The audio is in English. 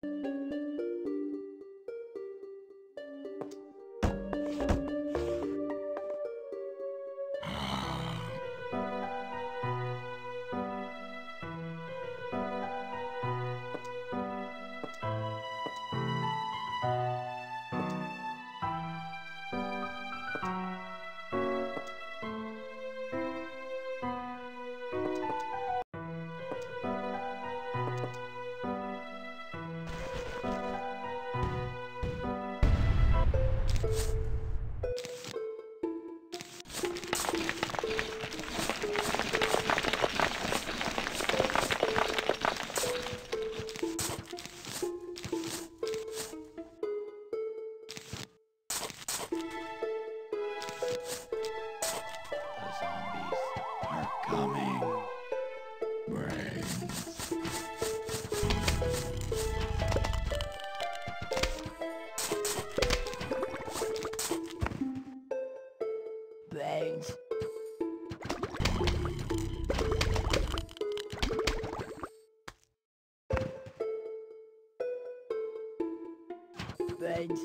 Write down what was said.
The Brains.